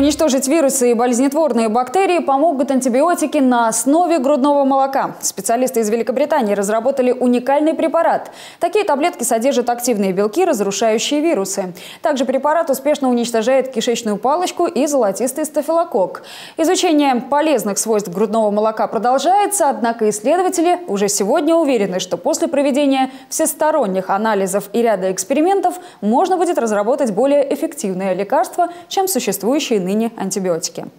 Уничтожить вирусы и болезнетворные бактерии помогут антибиотики на основе грудного молока. Специалисты из Великобритании разработали уникальный препарат. Такие таблетки содержат активные белки, разрушающие вирусы. Также препарат успешно уничтожает кишечную палочку и золотистый стафилококк. Изучение полезных свойств грудного молока продолжается, однако исследователи уже сегодня уверены, что после проведения всесторонних анализов и ряда экспериментов можно будет разработать более эффективное лекарство, чем существующие ныне антибиотики.